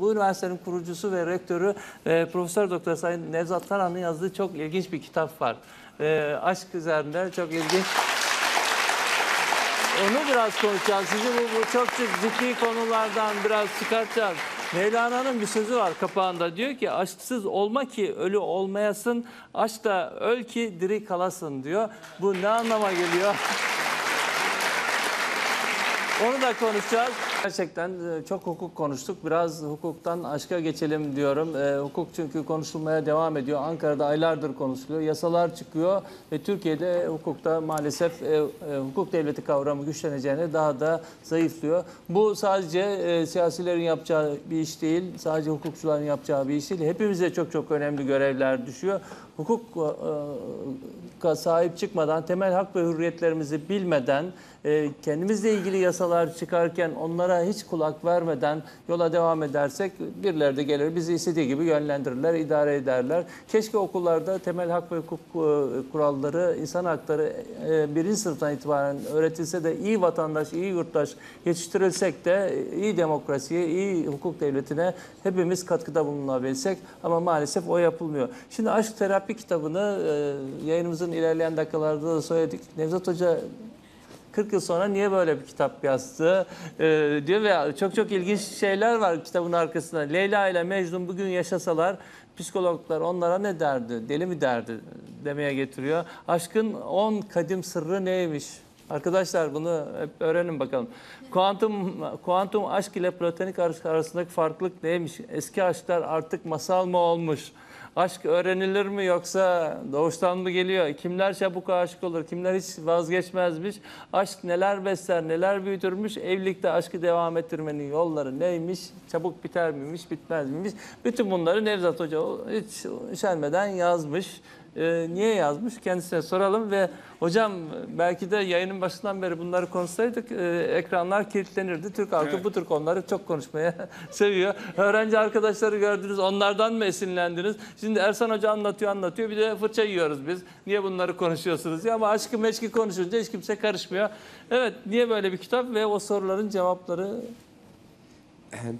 Bu üniversitenin kurucusu ve rektörü e, Profesör Doktor Sayın Nevzat Karan'ın yazdığı çok ilginç bir kitap var. E, aşk üzerinde çok ilginç. Onu biraz konuşacağız. Sizi bu, bu çok ciddi konulardan biraz çıkartacağız. Mevlana'nın bir sözü var kapağında. Diyor ki aşksız olma ki ölü olmayasın. Aşk da öl ki diri kalasın diyor. Bu ne anlama geliyor? Onu da konuşacağız. Gerçekten e, çok hukuk konuştuk. Biraz hukuktan aşka geçelim diyorum. E, hukuk çünkü konuşulmaya devam ediyor. Ankara'da aylardır konuşuluyor. Yasalar çıkıyor ve Türkiye'de hukukta maalesef e, e, hukuk devleti kavramı güçleneceğine daha da zayıflıyor. Bu sadece e, siyasilerin yapacağı bir iş değil. Sadece hukukçuların yapacağı bir iş değil. Hepimize çok çok önemli görevler düşüyor. Hukuk e, sahip çıkmadan, temel hak ve hürriyetlerimizi bilmeden, e, kendimizle ilgili yasalar çıkarken onlara hiç kulak vermeden yola devam edersek birileri de gelir bizi istediği gibi yönlendirirler, idare ederler. Keşke okullarda temel hak ve hukuk e, kuralları, insan hakları e, birinci sınıftan itibaren öğretilse de iyi vatandaş, iyi yurttaş yetiştirilsek de iyi demokrasiye, iyi hukuk devletine hepimiz katkıda bulunabilsek ama maalesef o yapılmıyor. Şimdi Aşk Terapi kitabını e, yayınımızın ilerleyen dakikalarda da söyledik. Nevzat Hoca 40 yıl sonra niye böyle bir kitap yazdı e, diyor ve çok çok ilginç şeyler var kitabın arkasında. Leyla ile Mecnun bugün yaşasalar psikologlar onlara ne derdi, deli mi derdi demeye getiriyor. Aşkın 10 kadim sırrı neymiş? Arkadaşlar bunu hep öğrenin bakalım. Kuantum kuantum aşk ile platonik aşk arasındaki farklılık neymiş? Eski aşklar artık masal mı olmuş? Aşk öğrenilir mi yoksa doğuştan mı geliyor? Kimler çabuk aşık olur, kimler hiç vazgeçmezmiş? Aşk neler besler, neler büyütürmüş? Evlilikte aşkı devam ettirmenin yolları neymiş? Çabuk biter miymiş, bitmez miymiş? Bütün bunları Nevzat Hoca hiç üşenmeden yazmış. Ee, niye yazmış? Kendisine soralım ve hocam belki de yayının başından beri bunları konuşsaydık e, ekranlar kilitlenirdi. Türk halkı bu tür konuları çok konuşmaya seviyor. Öğrenci arkadaşları gördünüz onlardan mı esinlendiniz? Şimdi Ersan Hoca anlatıyor anlatıyor bir de fırça yiyoruz biz. Niye bunları konuşuyorsunuz? Ya ama aşkı meşki konuşunca hiç kimse karışmıyor. Evet niye böyle bir kitap ve o soruların cevapları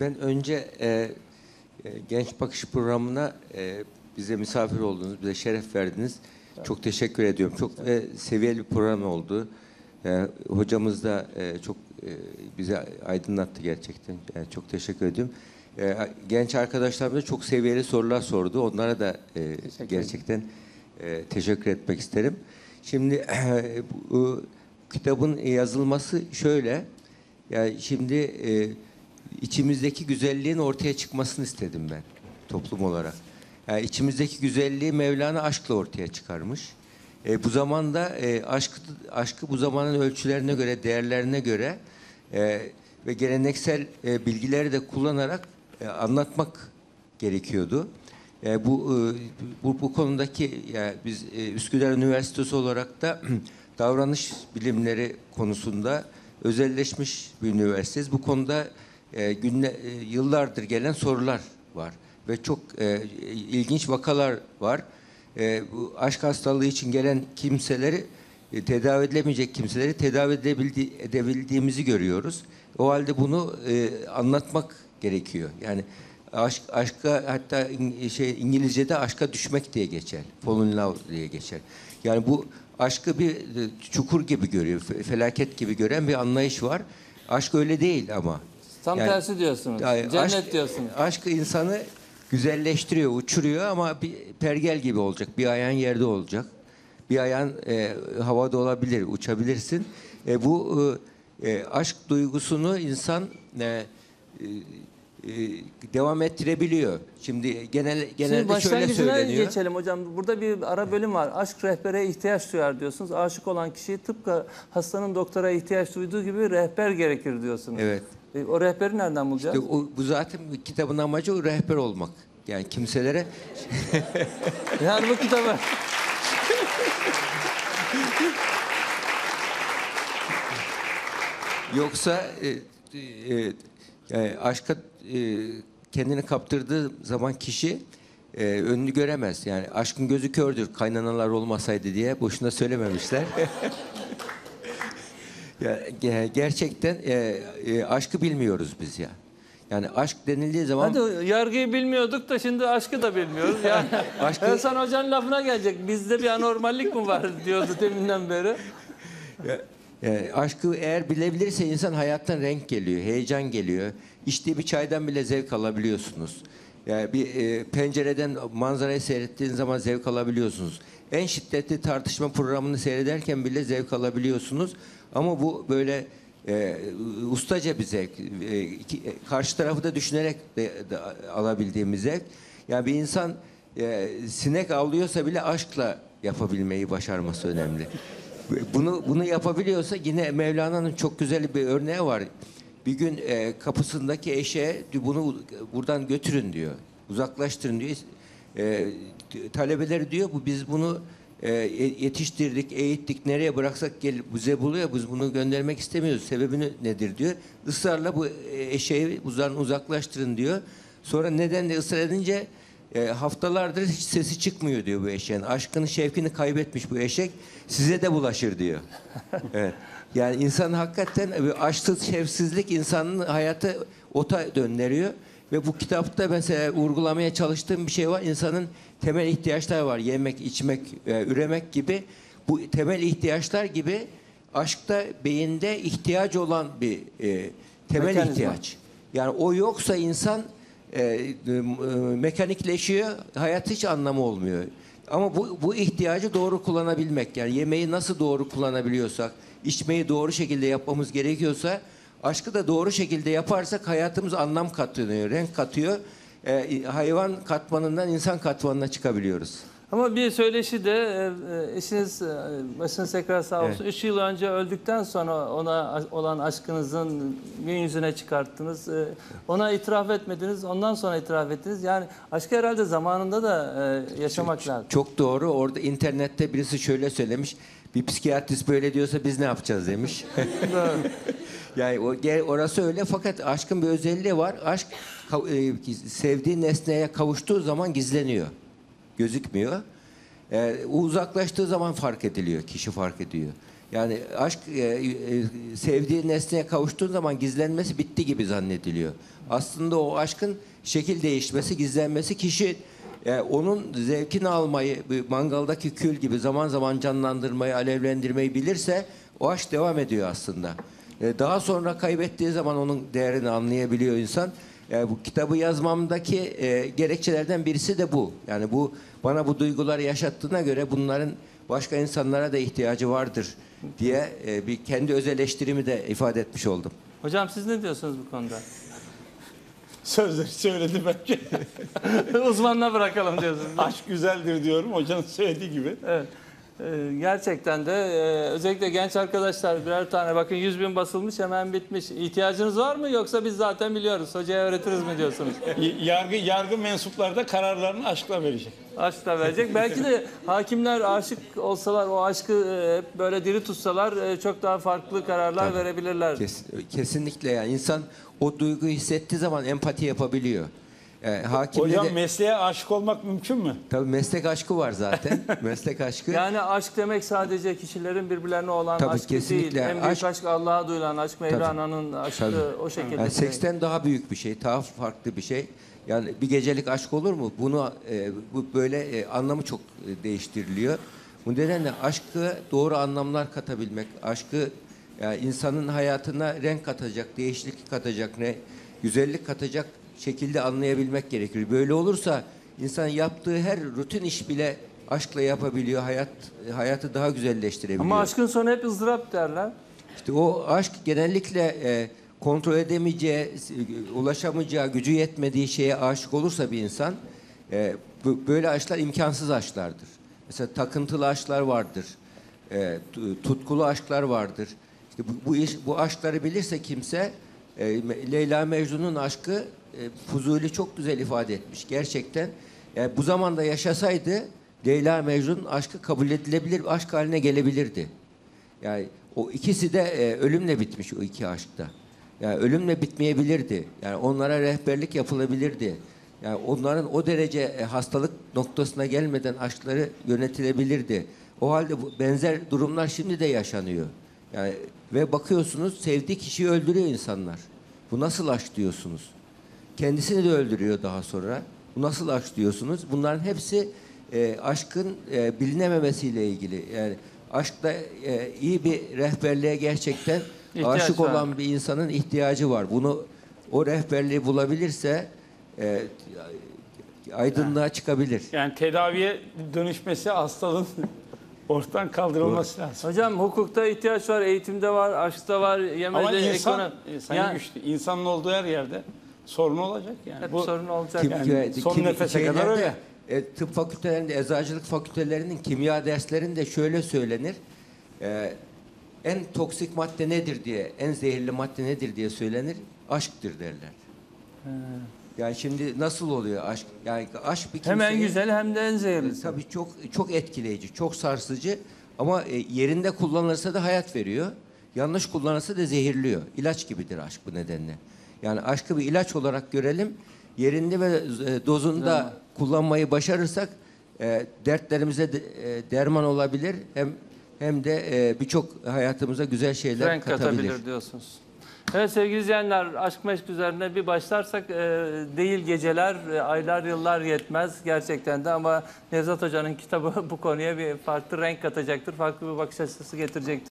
Ben önce e, e, Genç Bakış programına e, bize misafir oldunuz, bize şeref verdiniz. Çok teşekkür ediyorum. Çok e, seviyeli bir program oldu. E, hocamız da e, çok e, bize aydınlattı gerçekten. Yani çok teşekkür ediyorum. E, genç arkadaşlarım da çok seviyeli sorular sordu. Onlara da e, gerçekten e, teşekkür etmek isterim. Şimdi bu kitabın yazılması şöyle. Yani şimdi e, içimizdeki güzelliğin ortaya çıkmasını istedim ben toplum olarak. Yani içimizdeki güzelliği Mevlana aşkla ortaya çıkarmış. E, bu zamanda e, aşkı, aşkı bu zamanın ölçülerine göre, değerlerine göre e, ve geleneksel e, bilgileri de kullanarak e, anlatmak gerekiyordu. E, bu, e, bu bu konudaki yani biz e, Üsküdar Üniversitesi olarak da davranış bilimleri konusunda özelleşmiş bir üniversiteyiz. Bu konuda e, günle, e, yıllardır gelen sorular var ve çok e, ilginç vakalar var. E, bu aşk hastalığı için gelen kimseleri e, tedavi edilemeyecek kimseleri tedavi edebildi, edebildiğimizi görüyoruz. O halde bunu e, anlatmak gerekiyor. Yani aşk aşka hatta in- şey İngilizce'de aşka düşmek diye geçer. Fall in love diye geçer. Yani bu aşkı bir e, çukur gibi görüyor, fe- felaket gibi gören bir anlayış var. Aşk öyle değil ama. tam Yani- tersi diyorsunuz. Yani Cennet aşk, diyorsunuz. Aşk insanı güzelleştiriyor, uçuruyor ama bir pergel gibi olacak. Bir ayağın yerde olacak. Bir ayağın e, havada olabilir, uçabilirsin. E, bu e, e, aşk duygusunu insan e, e, e, devam ettirebiliyor. Şimdi genel Şimdi genelde şöyle başlangıcına söyleniyor. geçelim hocam. Burada bir ara bölüm var. Aşk rehbere ihtiyaç duyar diyorsunuz. Aşık olan kişi tıpkı hastanın doktora ihtiyaç duyduğu gibi rehber gerekir diyorsunuz. Evet. E, O rehberi nereden bulacağız? İşte o, bu zaten kitabın amacı o rehber olmak. Yani kimselere Yani bu kitabı. Yoksa e, e, yani aşka e, kendini kaptırdığı zaman kişi e, önünü göremez. Yani aşkın gözü kördür kaynanalar olmasaydı diye boşuna söylememişler. ya, ge- gerçekten e, e, aşkı bilmiyoruz biz ya. Yani aşk denildiği zaman Hadi yargıyı bilmiyorduk da şimdi aşkı da bilmiyoruz. Yani Aşkı- Hasan Hoca'nın lafına gelecek. Bizde bir anormallik mi var diyordu deminden beri. Yani aşkı eğer bilebilirse insan hayattan renk geliyor, heyecan geliyor. İçtiği bir çaydan bile zevk alabiliyorsunuz. Yani bir e, pencereden manzarayı seyrettiğiniz zaman zevk alabiliyorsunuz. En şiddetli tartışma programını seyrederken bile zevk alabiliyorsunuz. Ama bu böyle e, ustaca bir zevk. E, iki- karşı tarafı da düşünerek de, de alabildiğimiz zevk. Yani bir insan e, sinek avlıyorsa bile aşkla yapabilmeyi başarması önemli. Bunu bunu yapabiliyorsa yine Mevlana'nın çok güzel bir örneği var. Bir gün e, kapısındaki diyor, bunu buradan götürün diyor. Uzaklaştırın diyor. E, talebeleri diyor bu biz bunu e, yetiştirdik, eğittik. Nereye bıraksak gel bize buluyor. Biz bunu göndermek istemiyoruz. Sebebini nedir diyor. Israrla bu eşeği uzan uzaklaştırın diyor. Sonra neden de ısrar edince e, haftalardır hiç sesi çıkmıyor diyor bu eşeğin. Aşkını, şevkini kaybetmiş bu eşek. Size de bulaşır diyor. evet. Yani insan hakikaten bir aşksız, şevsizlik insanın hayatı ota döndürüyor. Ve bu kitapta mesela vurgulamaya çalıştığım bir şey var. İnsanın temel ihtiyaçları var. Yemek, içmek, e, üremek gibi. Bu temel ihtiyaçlar gibi aşkta beyinde ihtiyacı olan bir e, temel Mekanizma. ihtiyaç. Yani o yoksa insan e, e, mekanikleşiyor, hayat hiç anlamı olmuyor. Ama bu, bu ihtiyacı doğru kullanabilmek, yani yemeği nasıl doğru kullanabiliyorsak, içmeyi doğru şekilde yapmamız gerekiyorsa, aşkı da doğru şekilde yaparsak hayatımız anlam katıyor, renk katıyor. E, hayvan katmanından insan katmanına çıkabiliyoruz. Ama bir söyleşi de e, e, eşiniz e, başınız tekrar sağ olsun. Üç yıl önce öldükten sonra ona olan aşkınızın gün yüzüne çıkarttınız. Ona itiraf etmediniz. Ondan sonra itiraf ettiniz. Yani aşkı herhalde zamanında da yaşamak lazım. Çok doğru. Orada internette birisi şöyle söylemiş. Bir psikiyatrist böyle diyorsa biz ne yapacağız demiş. Yani o, orası öyle fakat aşkın bir özelliği var. Aşk sevdiği nesneye kavuştuğu zaman gizleniyor. Gözükmüyor. E, uzaklaştığı zaman fark ediliyor. Kişi fark ediyor. Yani aşk e, e, sevdiği nesneye kavuştuğu zaman gizlenmesi bitti gibi zannediliyor. Aslında o aşkın şekil değişmesi, gizlenmesi kişi e, onun zevkini almayı, mangaldaki kül gibi zaman zaman canlandırmayı, alevlendirmeyi bilirse o aşk devam ediyor aslında. E, Daha sonra kaybettiği zaman onun değerini anlayabiliyor insan. E, bu kitabı yazmamdaki e, gerekçelerden birisi de bu. Yani bu bana bu duyguları yaşattığına göre bunların başka insanlara da ihtiyacı vardır diye e, bir kendi öz eleştirimi de ifade etmiş oldum. Hocam siz ne diyorsunuz bu konuda? Sözleri söyledi bence. Uzmanına bırakalım diyorsunuz. Aşk güzeldir diyorum hocanın söylediği gibi. Evet. Ee, gerçekten de e, özellikle genç arkadaşlar birer tane bakın 100 bin basılmış hemen bitmiş. İhtiyacınız var mı yoksa biz zaten biliyoruz hocaya öğretiriz mi diyorsunuz? Yargı yargı mensupları da kararlarını aşkla verecek. Aşk da verecek. Belki de hakimler aşık olsalar o aşkı e, hep böyle diri tutsalar e, çok daha farklı kararlar verebilirler. Kes- kesinlikle yani insan o duyguyu hissettiği zaman empati yapabiliyor. E, hakimle Hocam de- mesleğe aşık olmak mümkün mü? tabii meslek aşkı var zaten. meslek aşkı. Yani aşk demek sadece kişilerin birbirlerine olan Tabii, aşkı değil. kesinlikle. En büyük Aşk- aşk, Allah'a duyulan aşk, Mevlana'nın aşkı Tabii. o şekilde. Yani seksten daha büyük bir şey, daha farklı bir şey. Yani bir gecelik aşk olur mu? Bunu e, bu böyle e, anlamı çok e, değiştiriliyor. Bu nedenle aşkı doğru anlamlar katabilmek, aşkı yani insanın hayatına renk katacak, değişiklik katacak, ne güzellik katacak şekilde anlayabilmek gerekiyor. Böyle olursa insan yaptığı her rutin iş bile aşkla yapabiliyor. Hayat hayatı daha güzelleştirebiliyor. Ama aşkın sonu hep ızdırap derler. İşte o aşk genellikle e, kontrol edemeyeceği, ulaşamayacağı, gücü yetmediği şeye aşık olursa bir insan, e, böyle aşklar imkansız aşklardır. Mesela takıntılı aşklar vardır, e, tu- tutkulu aşklar vardır. İşte bu, bu iş, bu aşkları bilirse kimse, e, Leyla Mecnun'un aşkı Fuzuli çok güzel ifade etmiş. Gerçekten yani bu zamanda yaşasaydı Leyla Mecnun aşkı kabul edilebilir bir aşk haline gelebilirdi. Yani o ikisi de e, ölümle bitmiş o iki aşkta. Yani ölümle bitmeyebilirdi. Yani onlara rehberlik yapılabilirdi. Yani onların o derece e, hastalık noktasına gelmeden aşkları yönetilebilirdi. O halde bu benzer durumlar şimdi de yaşanıyor. Yani ve bakıyorsunuz sevdiği kişiyi öldürüyor insanlar. Bu nasıl aşk diyorsunuz? Kendisini de öldürüyor daha sonra. Bu nasıl aşk diyorsunuz? Bunların hepsi e, aşkın e, bilinememesiyle ilgili. Yani aşkta e, iyi bir rehberliğe gerçekten İhtiyaç aşık var. olan bir insanın ihtiyacı var. Bunu o rehberliği bulabilirse e, aydınlığa çıkabilir. Yani tedaviye dönüşmesi hastalığın ortadan kaldırılması lazım. Hocam hukukta ihtiyaç var, eğitimde var, aşkta var, yemede, Ama insan, ekonomi. insan Yani güçlü. İnsanın olduğu her yerde sorun olacak yani. hep Bu sorun olacak. Kim- Yani son kim- nefese kadar şeylerde, öyle. e, tıp fakültelerinde, eczacılık fakültelerinin kimya derslerinde şöyle söylenir. E, en toksik madde nedir diye, en zehirli madde nedir diye söylenir. Aşktır derler. Yani şimdi nasıl oluyor aşk? Yani aşk bir kimseye... Hem en güzel hem de en zehirlisi. Tabii çok çok etkileyici, çok sarsıcı ama e, yerinde kullanılırsa da hayat veriyor. Yanlış kullanılırsa da zehirliyor. İlaç gibidir aşk bu nedenle. Yani aşkı bir ilaç olarak görelim. Yerinde ve e, dozunda kullanmayı başarırsak e, dertlerimize de, e, derman olabilir. Hem hem de e, birçok hayatımıza güzel şeyler renk katabilir. katabilir diyorsunuz. Evet sevgili izleyenler aşk meşk üzerine bir başlarsak e, değil geceler, e, aylar, yıllar yetmez gerçekten de ama Nevzat Hoca'nın kitabı bu konuya bir farklı renk katacaktır, farklı bir bakış açısı getirecektir.